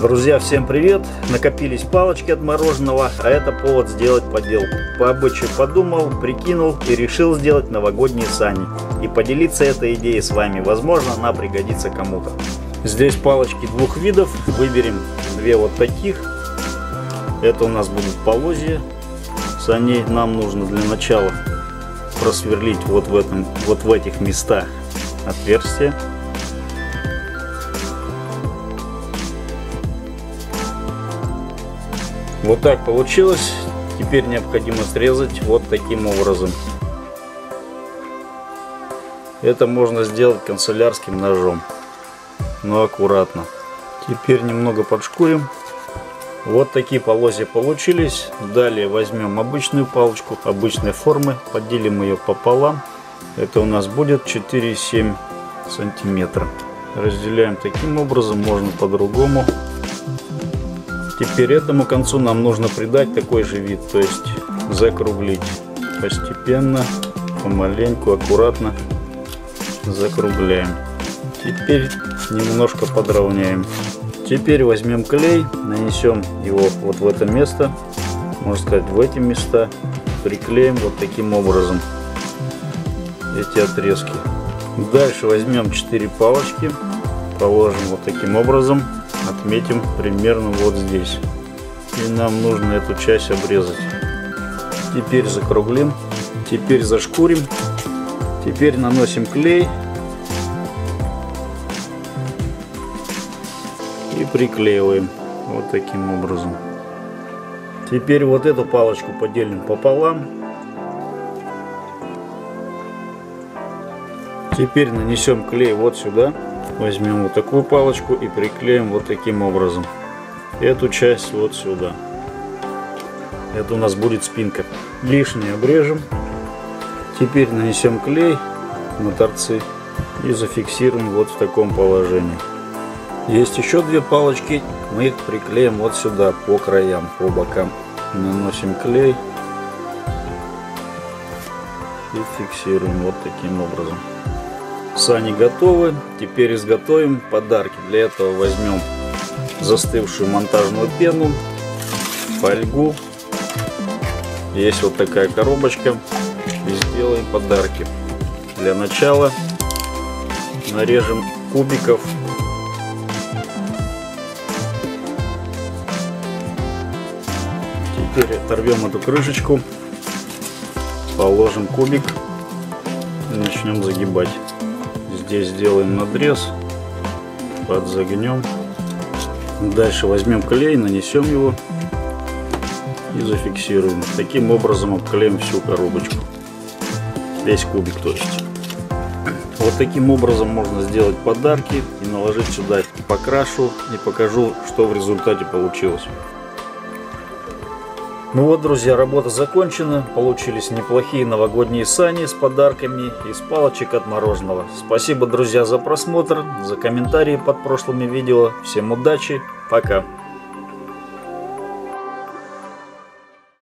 Друзья, всем привет! Накопились палочки от мороженого, а это повод сделать поделку. По обычаю подумал, прикинул и решил сделать новогодние сани. И поделиться этой идеей с вами. Возможно, она пригодится кому-то. Здесь палочки двух видов. Выберем две вот таких. Это у нас будут полозья. Саней нам нужно для начала просверлить вот в, этом, вот в этих местах отверстие. Вот так получилось. Теперь необходимо срезать вот таким образом. Это можно сделать канцелярским ножом, но аккуратно. Теперь немного подшкурим. Вот такие полозья получились. Далее возьмем обычную палочку обычной формы, поделим ее пополам. Это у нас будет 4,7 сантиметра. Разделяем таким образом, можно по-другому. Теперь этому концу нам нужно придать такой же вид, то есть закруглить постепенно, помаленьку, аккуратно закругляем. Теперь немножко подровняем. Теперь возьмем клей, нанесем его вот в это место, можно сказать в эти места, приклеим вот таким образом эти отрезки. Дальше возьмем 4 палочки, положим вот таким образом отметим примерно вот здесь. И нам нужно эту часть обрезать. Теперь закруглим. Теперь зашкурим. Теперь наносим клей. И приклеиваем. Вот таким образом. Теперь вот эту палочку поделим пополам. Теперь нанесем клей вот сюда. Возьмем вот такую палочку и приклеим вот таким образом. Эту часть вот сюда. Это у нас будет спинка. Лишнее обрежем. Теперь нанесем клей на торцы и зафиксируем вот в таком положении. Есть еще две палочки, мы их приклеим вот сюда по краям, по бокам. Наносим клей и фиксируем вот таким образом. Сани готовы. Теперь изготовим подарки. Для этого возьмем застывшую монтажную пену, фольгу. Есть вот такая коробочка. И сделаем подарки. Для начала нарежем кубиков. Теперь оторвем эту крышечку, положим кубик и начнем загибать. Здесь сделаем надрез, подзагнем. Дальше возьмем клей, нанесем его и зафиксируем. Таким образом обклеим всю коробочку. Весь кубик то есть. Вот таким образом можно сделать подарки и наложить сюда покрашу и покажу, что в результате получилось. Ну вот, друзья, работа закончена. Получились неплохие новогодние сани с подарками из палочек от мороженого. Спасибо, друзья, за просмотр, за комментарии под прошлыми видео. Всем удачи, пока!